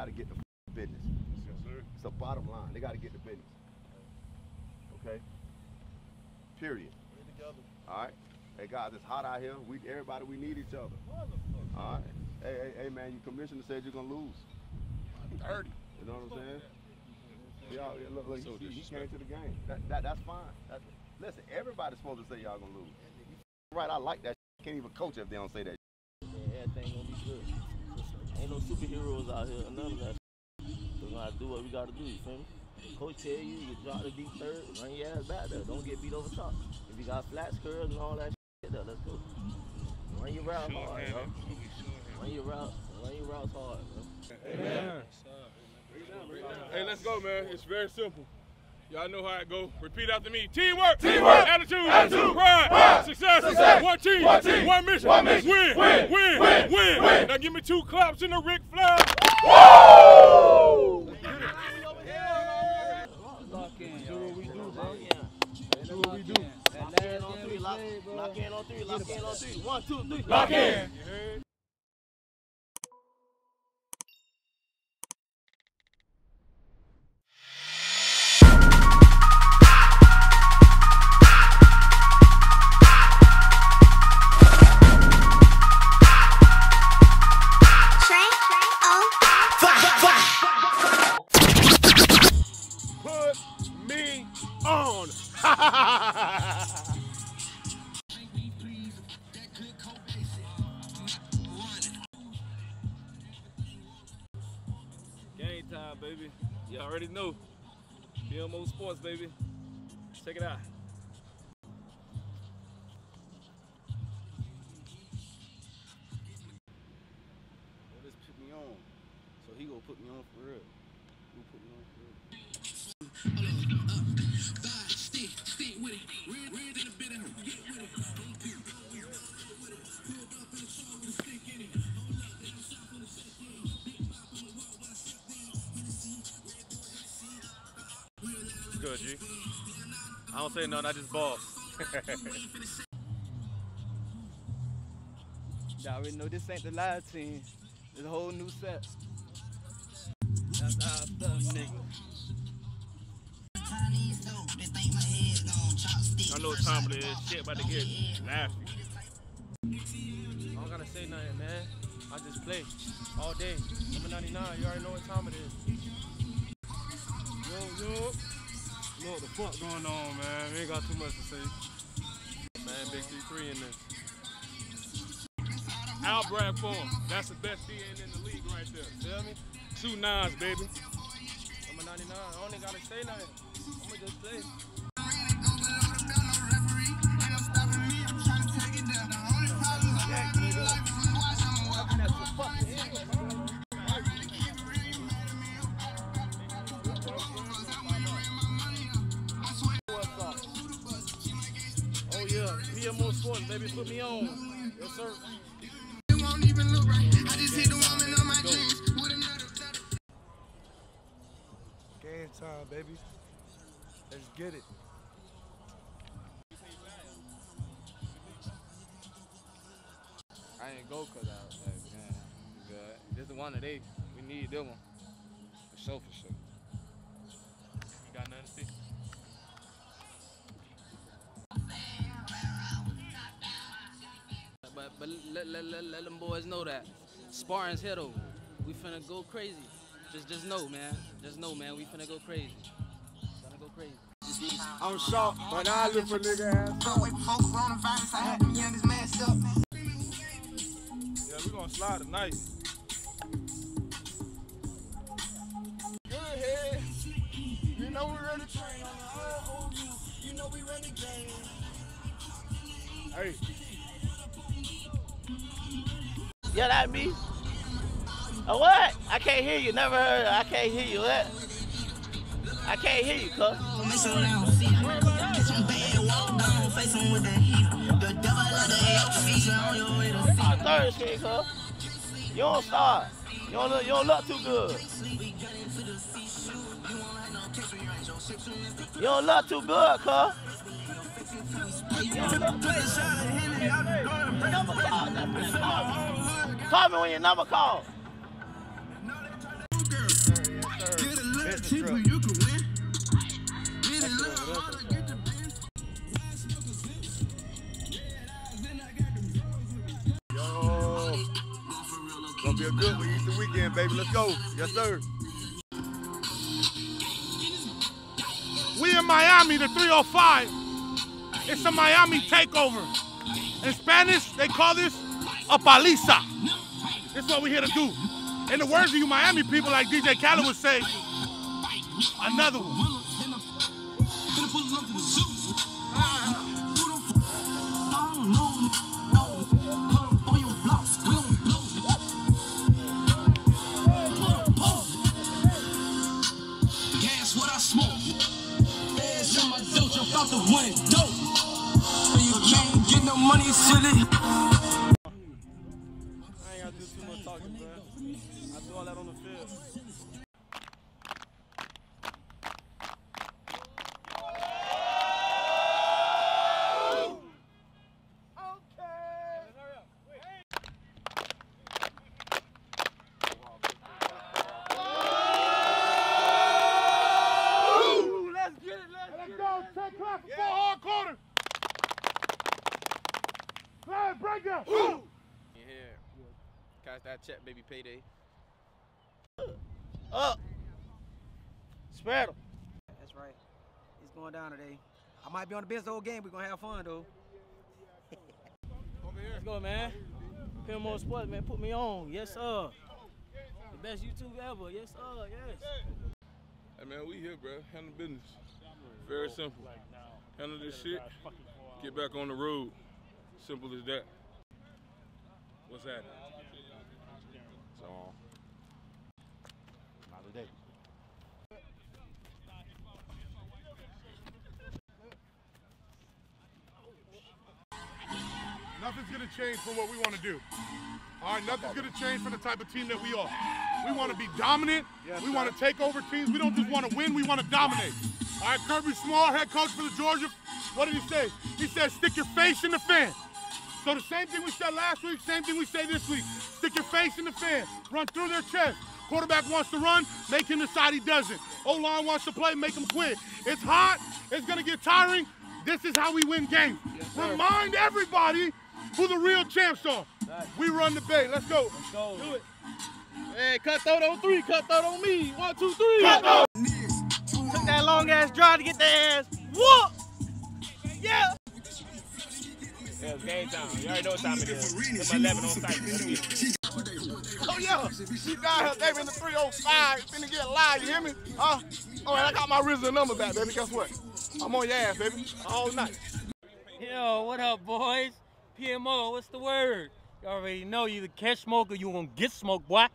got to get the business. Yes, sir. It's the bottom line. They got to get the business. Okay. Period. We together. All right. Hey guys, it's hot out here. We everybody we need each other. Motherfucker. All right. Hey, hey, hey man, your commissioner said you're gonna lose. Dirty. You know what I'm saying? Y'all, yeah, look, look, So he, he came to the game. That, that that's fine. That's, listen, everybody's supposed to say y'all gonna lose. Right, I like that. Can't even coach if they don't say that. Yeah, everything gonna be good. Ain't no superheroes out here, none of that. We gotta do what we gotta do, you feel me? Coach tell you, you drop the deep third, run your ass back there. Don't get beat over top. If you got flat curls, and all that shit there, let's go. Run your route hard, yo. Run your route, run your routes hard, bro. Amen. Hey, let's go, man. It's very simple. Y'all know how it go. Repeat after me. Teamwork. Teamwork. Attitude. Attitude. Pride. Pride. Success. Success. One team. One team. One mission. One mission. Win. Win. Win. Win. Win. Win. Now give me two claps in the Ric Flair. Lock in, Do what we do, bro. Lock Yeah. Do what we do. Lock in on three, lock, played, bro. lock in on three, lock in on three. One, two, three. Lock in. You don't say nothing, I just ball. Y'all already know this ain't the live team. It's a whole new set. That's our stuff, nigga. I know what time it is. Shit about to get nasty. I don't gotta say nothing, man. I just play all day. Number 99, you already know what time it is. Yo, yo. What the fuck going on, man. We ain't got too much to say. Man, Big 3 in this. Al Brad form. That's the best DN in the league right there. Feel me? Two nines, baby. I'm a 99. I only gotta say nothing. I'ma just play. Put me on. Yes, sir. Game time, baby. Let's get it. I ain't go cause I was like, man, good. This the one that they we need them one. For sure, for sure. You got nothing to say? Let, let, let, let them boys know that sparring's hit over. We finna go crazy. Just just know, man. Just know, man. We finna go crazy. Finna go crazy. I'm shocked, but I live for nigga ass. Yeah, we gonna slide tonight. Good head. You know we ready to train on the whole you. You know we ready to game. Hey, Yeah, that me. A what? I can't hear you. Never heard. I can't hear you. What? I can't hear you, cuz. Oh, third screen, cuz. You don't start. You don't look, you don't look too good. You don't look too good, cuz. You don't look too good. Call, me. When your number call. simple, truck. you can win. Get it love, all to get the bin. Yo. Gonna be a good one Easter weekend, baby. Let's go. Yes, sir. We in Miami, the 305. It's a Miami takeover. In Spanish, they call this a paliza. This is what we're here to do. In the words of you Miami people, like DJ Khaled would say, another one. Money, silly. Talking, bro. I do all that on the field. Let's get it, let's, go. Take clap for four hard quarters. Glad break down. You here. Cash that check, baby, payday. Up. Spread 'em. That's right. It's going down today. I might be on the bench the whole game. We're gonna have fun though. over Let's go, man. PMO Sports, man. Put me on. Yes, sir. The best YouTube ever. Yes, sir. Yes. Hey man, we here, bro. Handle business. Very simple. Handle this shit. Get back on the road. Simple as that. What's that? Nothing's gonna change from what we want to do. All right, nothing's gonna change from the type of team that we are. We want to be dominant. we want to take over teams. We don't just want to win. We want to dominate. All right, Kirby Smart, head coach for the Georgia. What did he say? He said, "Stick your face in the fan." So the same thing we said last week, same thing we say this week. Stick your face in the fan. Run through their chest. Quarterback wants to run, make him decide he doesn't. O-line wants to play, make him quit. It's hot. It's gonna get tiring. This is how we win games. Remind everybody who the real champs are. We run the bay. Let's go. Let's go. Do it. Hey, cut throat on three. Cut throat on me. One, two, three. Took that long ass drive to get the ass. Whoop! Yeah. Yeah, it's game time. You already know what time it is. Number 11 on site. Let's get it. Oh yeah, she down here, David in the 305, finna get live, you hear me? Huh? Oh, and I got my original number back, baby. Guess what? I'm on your ass, baby, all night. Yo, what up, boys? PMO, what's the word? You already know you either catch smoke or you gonna get smoked, boy.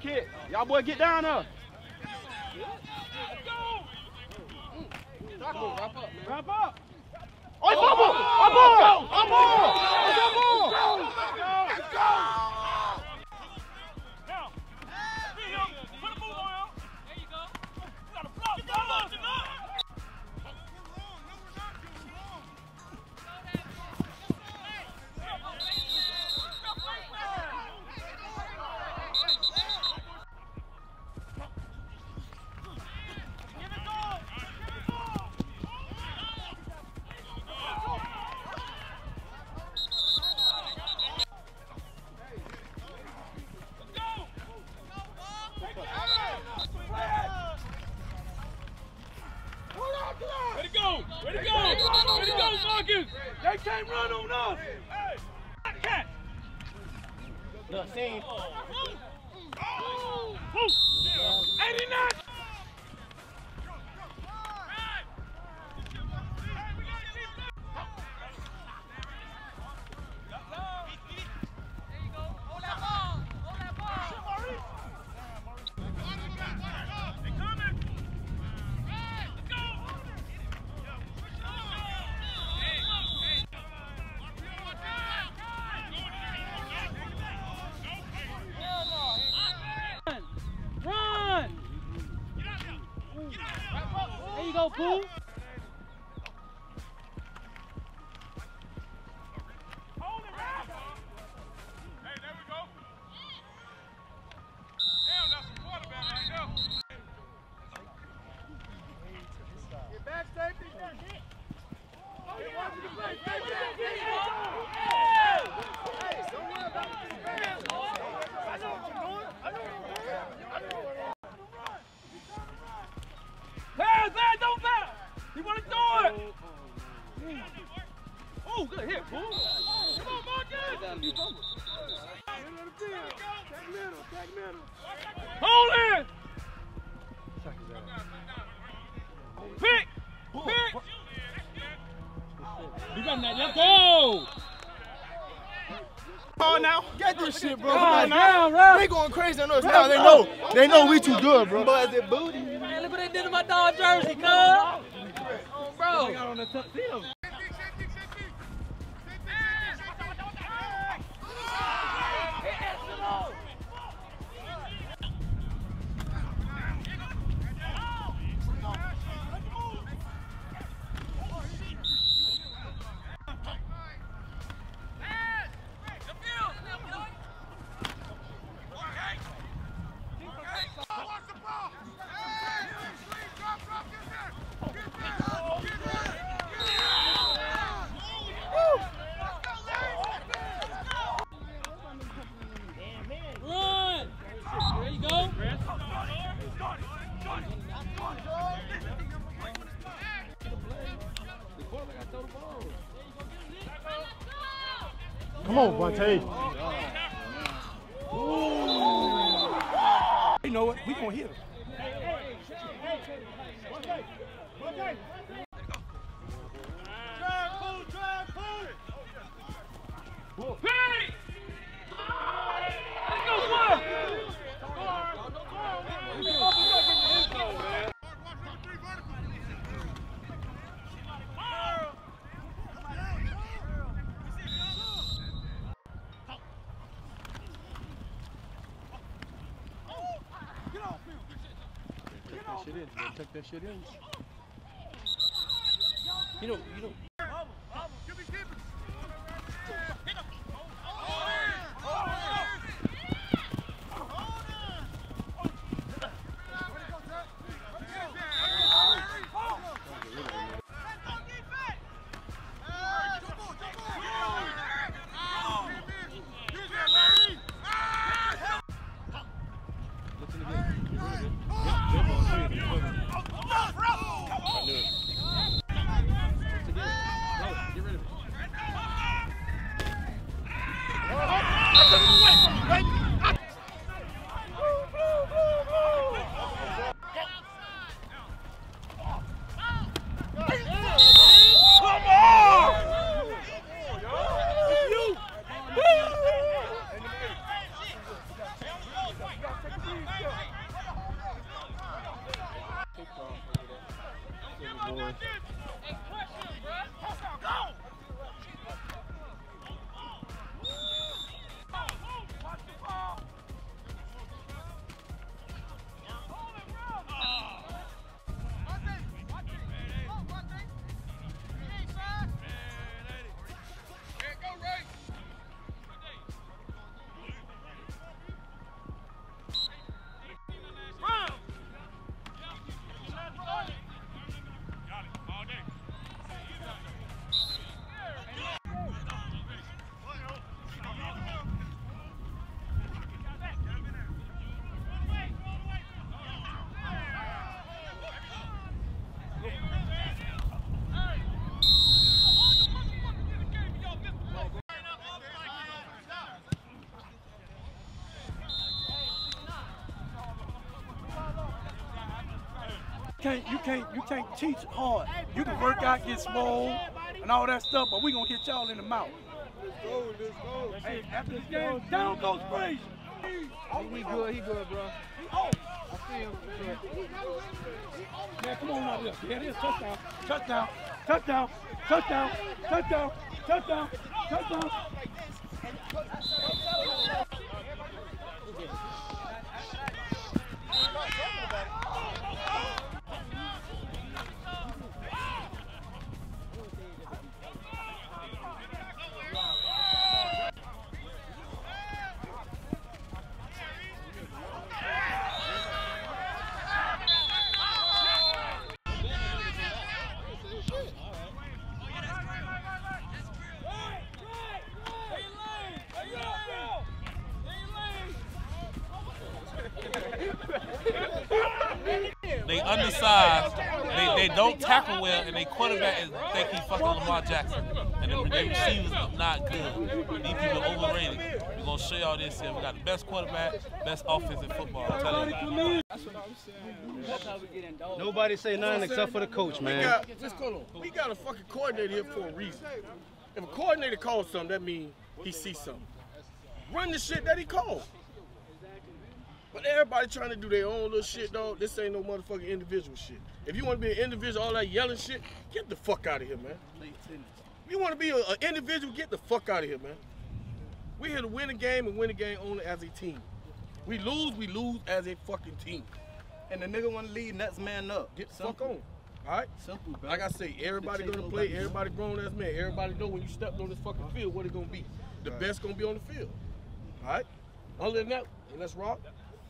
Kid. Y'all boy get down there. Wrap up. Wrap up. Oh, it's on ball. On There Pick! Pick! You got that, let's go! Come on now. Get this shit, bro. Come Come on on now. now, They going crazy on us now. They know. They know we too good, bro. Man, look what they did to my dog jersey, cuz. Oh, bro. Vontae. You know what? We gonna hit him. Shit in. man. Check that shit in. You know, you know. Awesome. Can't you can't you can't teach hard. You can work out, get small, and all that stuff, but we gonna hit y'all in the mouth. Let's go, let's go. Hey, after this game, down goes Frazier. He good, he good, bro. Oh, I see him. Man, come on out here. There it is. Touchdown. Touchdown. Touchdown. Touchdown. Touchdown. Touchdown. Touchdown. They tackle well, and they quarterback is think he fucking Lamar Jackson. And the, the receivers are not good. These people are overrated. We're gonna show y'all this here. We got the best quarterback, best offense in football. I'm telling you. about it. That's what I'm saying. Nobody say nothing except for the coach, We man. got, let's go on. We got a fucking coordinator here for a reason. If a coordinator calls something, that means he sees something. Run the shit that he called. But everybody trying to do their own little shit, dog. This ain't no motherfucking individual shit. If you want to be an individual, all that yelling shit, get the fuck out of here, man. If you want to be an individual, get the fuck out of here, man. We here to win a game and win a game only as a team. We lose, we lose as a fucking team. And the nigga want to lead next man up. Get the fuck on. All right? Simple, bro. Like I say, everybody gonna play. Everybody grown as men. Everybody know when you stepped on this fucking field, what it gonna be. The best gonna be on the field. All right. Other than that, let's rock.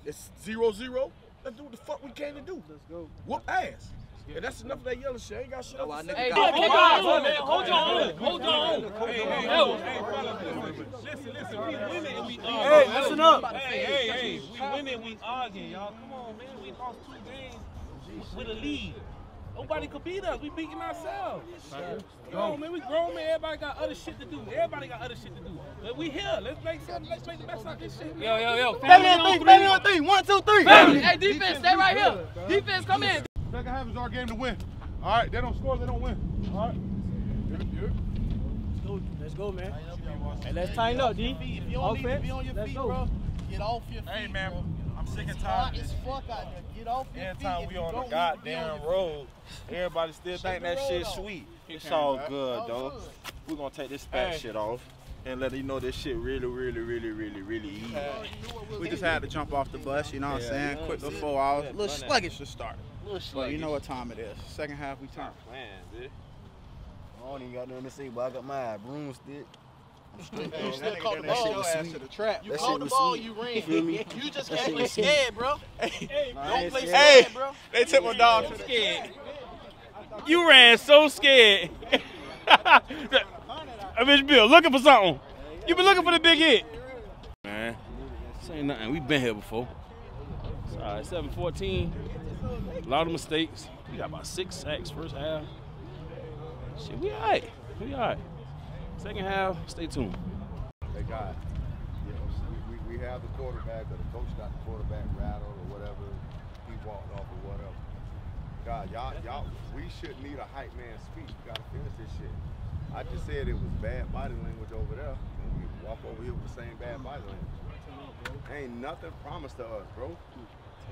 It's zero zero. Let's do what the fuck we came to do. Let's go. Whoop ass. And that's enough of that yellow shit. I ain't got shit else to say. Hey, Hold hold on, on, man. Hold on. Hold on. Hey, hey, Yo. hey, fellas, listen, listen. We winning and we arguing. Hey, listen up. Hey, hey, hey. We winning, we arguing, y'all. Come on, man. We lost two games with a lead. Nobody could beat us. We beating ourselves. Come on, man. We grown, man. Everybody got other shit to do. Everybody got other shit to do. But we here. Let's make something. Let's make the best out of this shit. Yo, yo, yo. Family on three, family on three. One, two, three. Family. Hey, defense, stay right here. Defense, come in. Second half is our game to win. All right, they don't score, they don't win. All right. Let's go, let's go, man. Hey, let's tighten up, D. If you don't need to be on your feet, bro, get off your feet. Hey man, bro. I'm sick and tired hot of as this. fuck out there. Get off your feet. Anytime If we on the need to be on goddamn road, everybody still think that shit sweet. It's all good though. We're gonna take this fat shit off and let you know this shit really, really, really, really, really easy. We just had to jump off the bus, you know what I'm saying? Quick little four hours. A little sluggish to start. But you know what time it is. Second half, we turn. Man, bitch. I don't even got nothing to say, but I got my broomstick. I'm You though. still caught the ball. was Your ass to the trap. You That caught the ball, sweet. you ran. feel me? You just That can't play scared, bro. Nah, I Don't play scared. scared, bro. They took my dog to the Scared. You ran so scared. I bitch Bill looking for something. You been looking for the big hit. Man, this ain't nothing. We've been here before. It's all right, 7-14. A lot of mistakes. We got about six sacks first half. Shit, we all right. We all right. Second half, stay tuned. Hey, God, you know, we, we, we have the quarterback, but the coach got the quarterback rattled or whatever. He walked off or whatever. God, y'all, y'all, we shouldn't need a hype man speech. We gotta finish this shit. I just said it was bad body language over there, and we walk over here with the same bad body language. Ain't nothing promised to us, bro.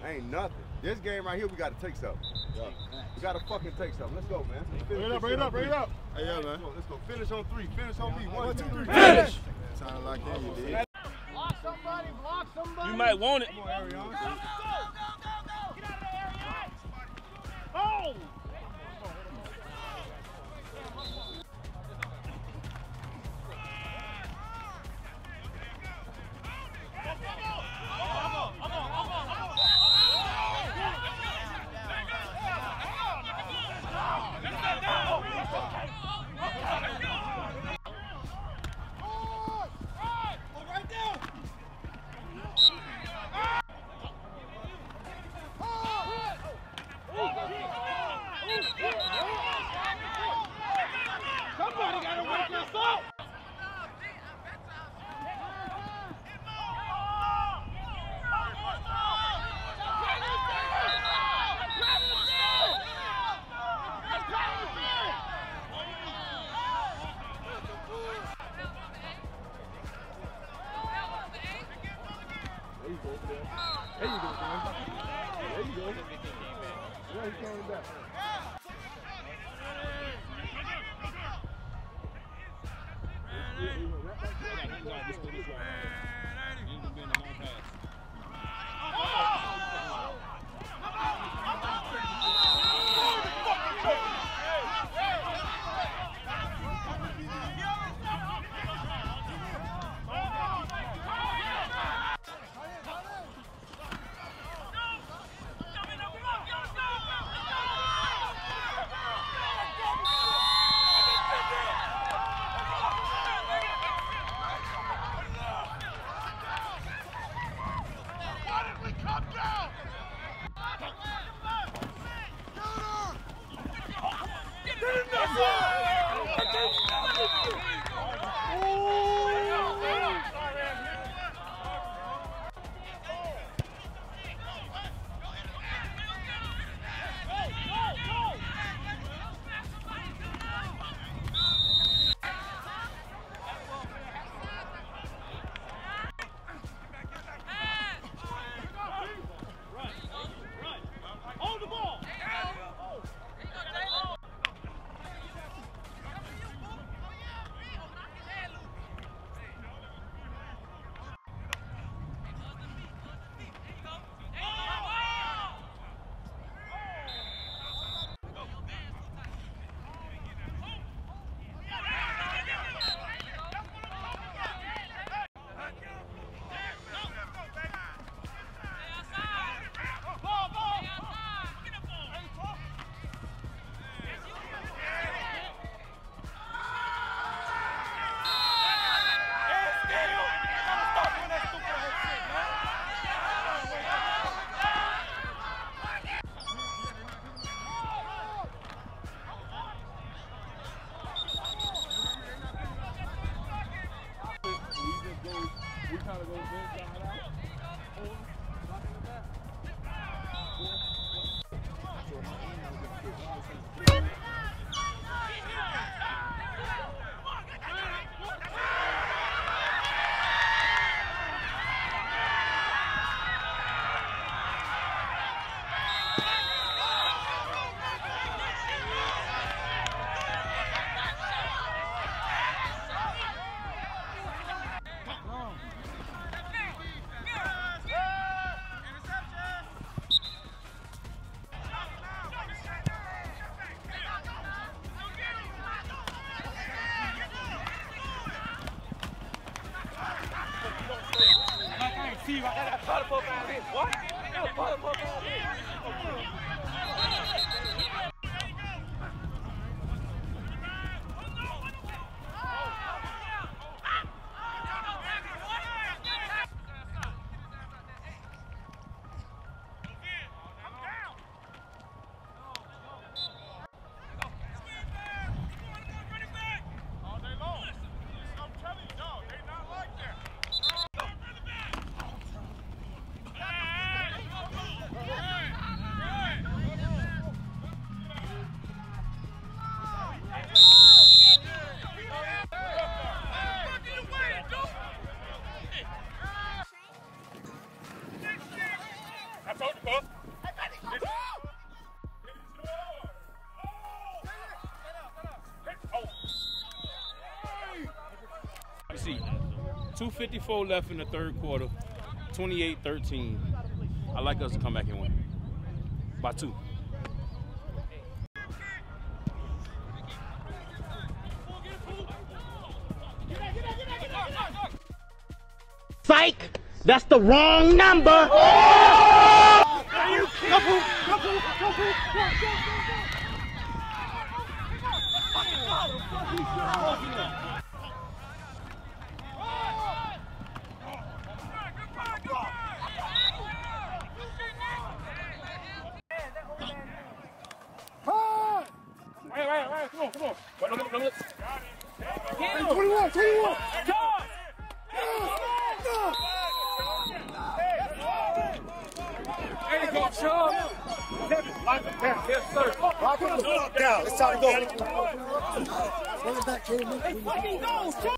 Ain't nothing. This game right here, we gotta take something. We gotta fucking take something. Let's go, man. Let's Bring it up, bring it up, bring it up. Hey, yeah, man. Let's go, let's go. Finish on three. Finish on me. One, two, three. Finish. Sounded like him, you did. Block somebody, block somebody. You might want it. Go, go, go, go, go. Get out of that area. Oh! 254 left in the third quarter, 28-13. I like us to come back and win by two. Psych! That's the wrong number! Right, right, right. Come on, come on. Wait, look, look, look. Hey, 21, 21. There you go, Sean. Lock it down. Yes, sir. Lock it the fuck down. It's time to go. Run it back, Caleb. Hey, fucking go, Sean.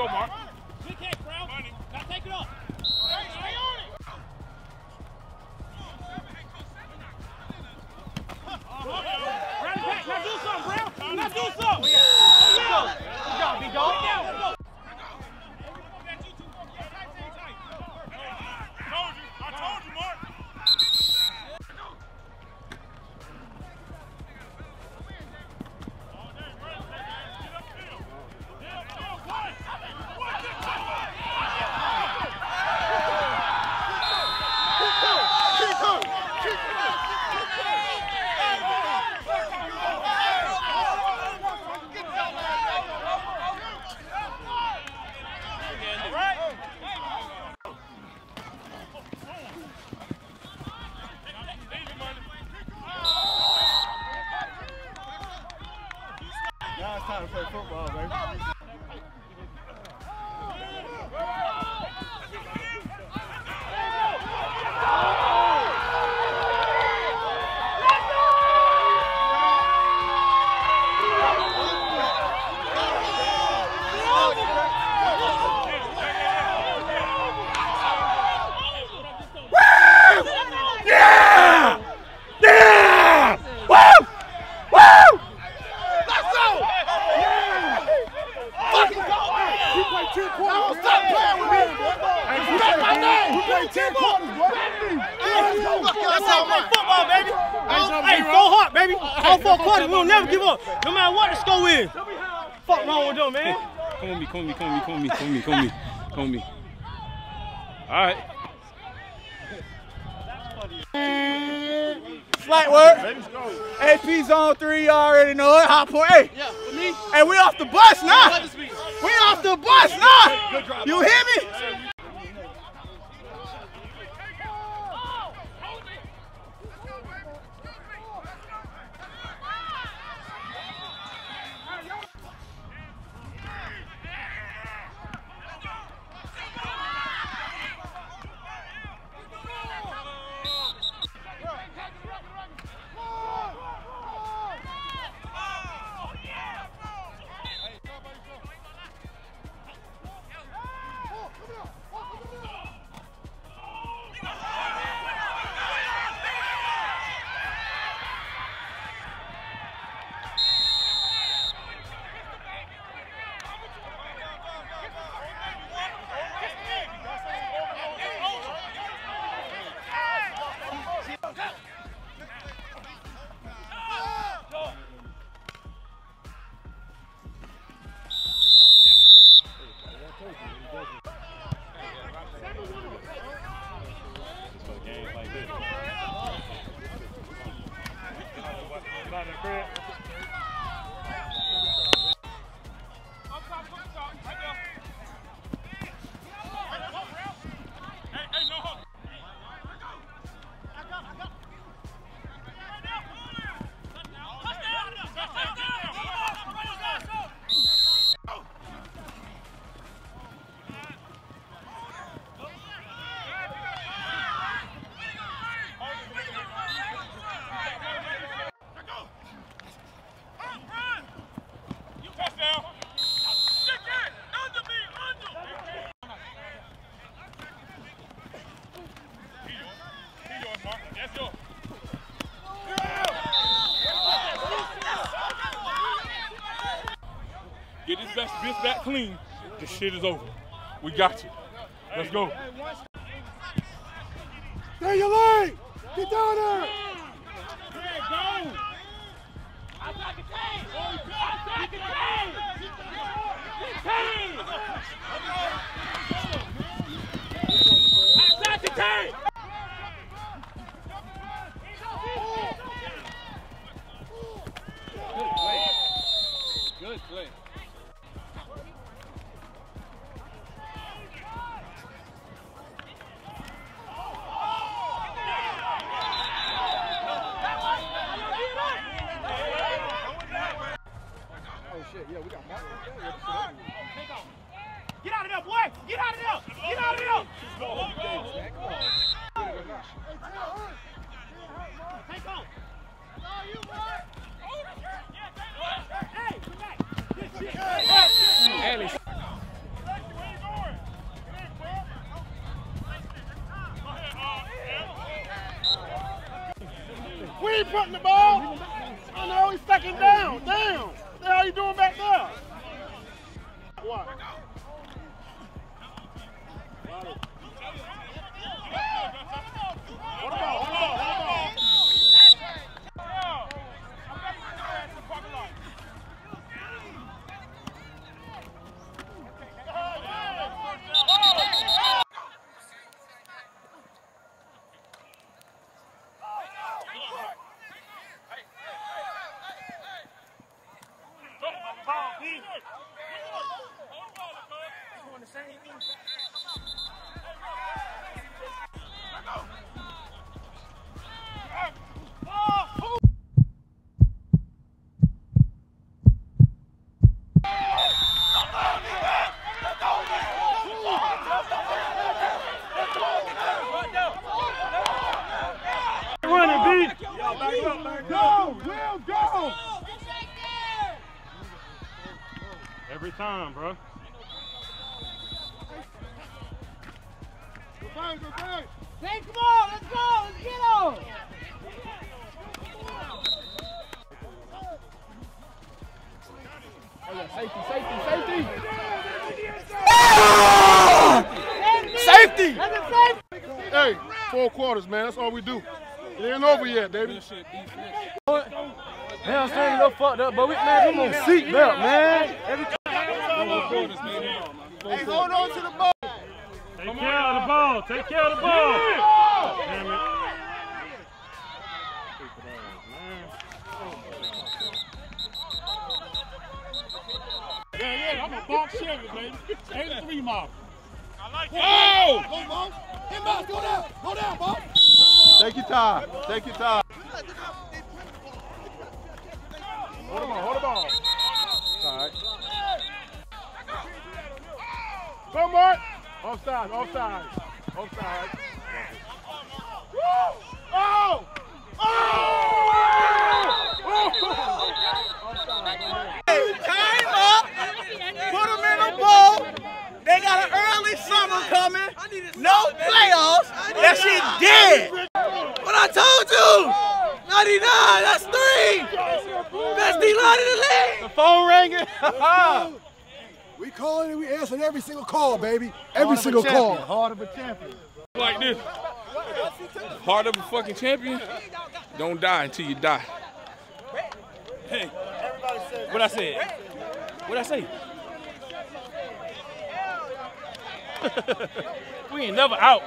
go, Mark. clean, the shit is over. We got you. Let's go. There you lay. Get down there. Up, but we man, come on, seat belt, man. Every Hey, hold on to the ball. Take care of the ball. Take care of the ball. Damn it. Yeah, yeah, I'm a box Chevy, baby. 83 mile. I like it. Oh! Go, Bo. Inbound, go down. Go down, Bo. Take your time. Take your time. Hold the ball, hold the on. All right. Go, Mark. Offside, offside. Offside. Woo! Oh! Time up. Put them in a bowl. They got an early summer coming. No playoffs. That shit dead. What I told you. 99, that's three. Best D-line in the league. The phone ringing. We calling and we answering every single call, baby. Every Heart single call. Heart of a champion. Like this. Heart of a fucking champion. Don't die until you die. Hey, what I said? What I say? we ain't never out.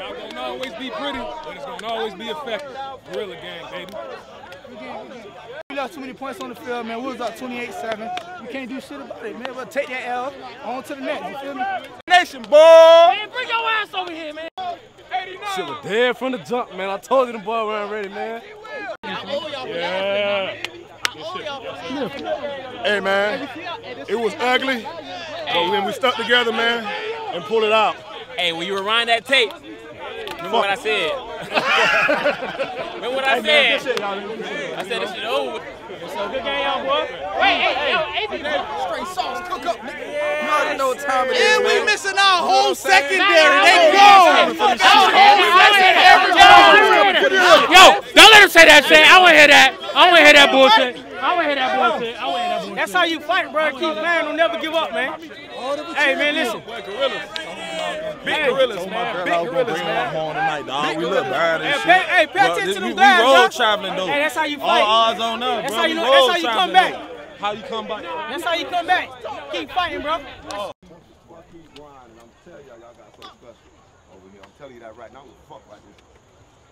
It's not gonna always be pretty, but it's gonna always be effective. Gorilla gang, baby. We lost too many points on the field, man. We was up 28-7. We can't do shit about it, man. But take that L on to the next. You feel me? Nation, boy. Man, bring your ass over here, man. Shit was dead from the jump, man. I told you the boy weren't ready, man. Yeah. Hey, man. It was ugly, but when we stuck together, man, and pulled it out. Hey, when you rewind that tape, remember what I said? remember what I Hey, man, said? good. I said this shit over. So good game, y'all, boy. Wait, hey, yo, Straight sauce, cook up, nigga. You already know what time it is, And we man. missing our whole secondary. They They gone. gone. Yo, don't let him say that shit. I want to hear that. I want to hear that bullshit. I want to hear that bullshit. I want to hear that bullshit. That's how you fight, bro. Keep playing. Don't never give up, man. Hey, man, listen. Big gorillas, man. Big gorillas, man. home tonight, dog. We look bad and Hey, shit. pay- hey, pay attention this- to we, them we road traveling though. Hey, that's how you fight. All odds on us, That's bro. how you know- that's how you come back. How you come back? That's how you come back. Keep fighting, bro. keep grinding. I'm telling y'all, y'all got something special over here. I'm telling you that right now. I'm gonna fuck like this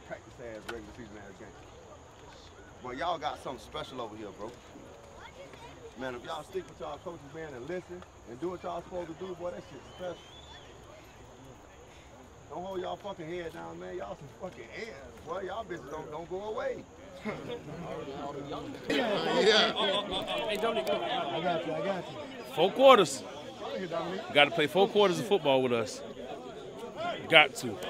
practice ass regular season ass game. But y'all got something special over here, bro. Man, if y'all stick with y'all coaches, man, and listen and do what y'all supposed to do, boy, that shit's special. Don't hold y'all fucking head down, man. Y'all some fucking ants. Boy, y'all bitches don't, don't go away. Hey, Dominic. I got you, I got you. Four quarters. Got to play four quarters of football with us. Got to.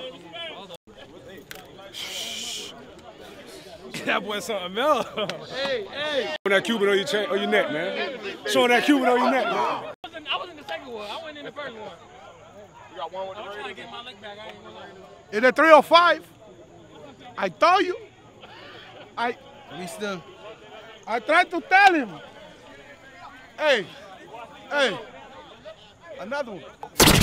That boy something else. Hey, hey. Showing that Cuban on your, chain, on your neck, man. Showing that Cuban on your neck, man. one with the I'm trying to get my back. I ain't gonna 305. I told you. I Mister. I tried to tell him. Hey. Hey. Another one.